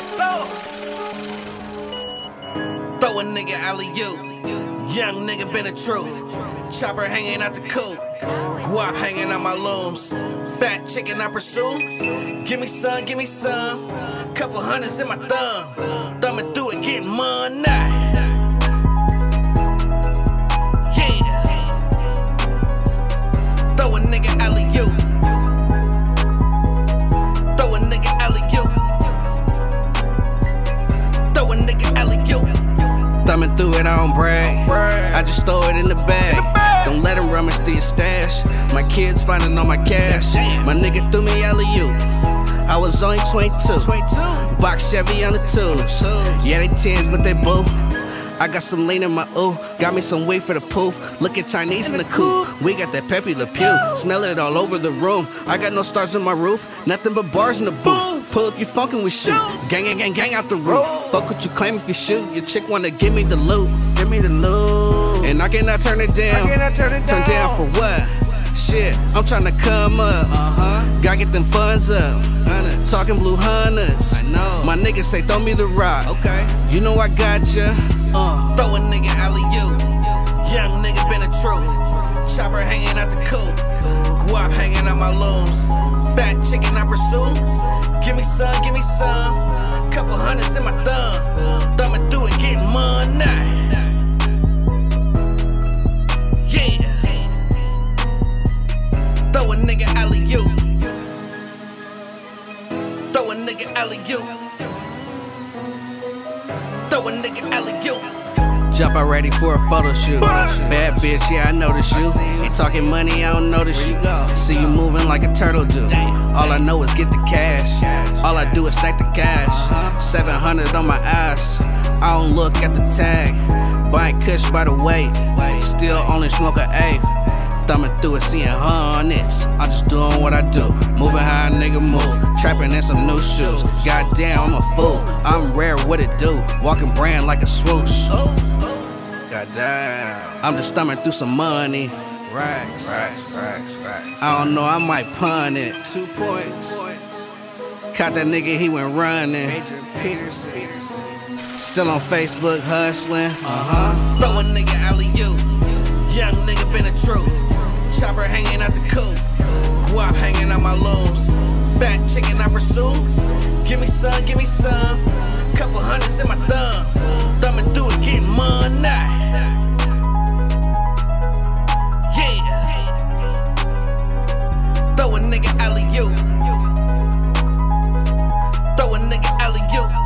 stop. Throw a nigga alley-oop. Young nigga been a truth. Chopper hanging out the coop. Guap hanging out my looms. Fat chicken I pursue. Give me some, give me some. Couple hundreds in my thumb. Thumb it through it, get money. It, I don't brag. I just throw it in the bag. Don't let them rummage through your stash. My kids finding all my cash. My nigga threw me alley-oop. I was only 22. Box Chevy on the twos. Yeah, they tens, but they boo. I got some lean in my ooh. Got me some weed for the poof. Look at Chinese in the coop. We got that Pepe Le Pew. Smell it all over the room. I got no stars on my roof. Nothing but bars in the booth. Pull up, you funkin' with shoot. Gang, gang, gang, gang out the roof. Fuck what you claim if you shoot. Your chick wanna give me the loot. Give me the loot. And I cannot turn it down. I cannot turn it Turn down for what? Shit, I'm trying to come up. Uh huh. Gotta get them funds up. Talking blue hundreds. I know. My niggas say throw me the rock. Okay. You know I got ya. Uh. Throw a nigga alley-oop. Young nigga been a truth. Chopper hanging out the coop. Guap hanging out my looms. Fat chicken I pursue. Give me some, give me some. Couple hundreds in my thumb. Thumb through it, get money. Yeah. Throw a nigga alley-oop. Throw a nigga alley-oop. Throw a nigga alley you. Jump already for a photo shoot. Bad bitch, yeah, I notice you. Talking money, I don't notice you. See you moving like a turtle do. All I know is get the cash. All I do is stack the cash. Uh-huh. 700 on my ass. I don't look at the tag. Buying kush by the weight. Still only smoke a eighth. Thumbing through it, seeing hundreds. I'm just doing what I do. Moving how a nigga move. Trapping in some new shoes. Goddamn, I'm a fool. I'm rare, what it do? Walking brand like a swoosh. Oh, oh. Goddamn. I'm just thumbing through some money. Racks, racks, racks, racks. I don't know, I might pun it. Two points. Caught that nigga, he went running. Peterson. Still on Facebook hustling. Uh huh. Throw a nigga alley-oop. Young nigga been a truth. Chopper hanging out the coop. Guap hanging out my looms. Fat chicken I pursue. Give me some, give me some. Couple hundreds in my. Thumb Throw a nigga alley you. Throw a nigga alley you.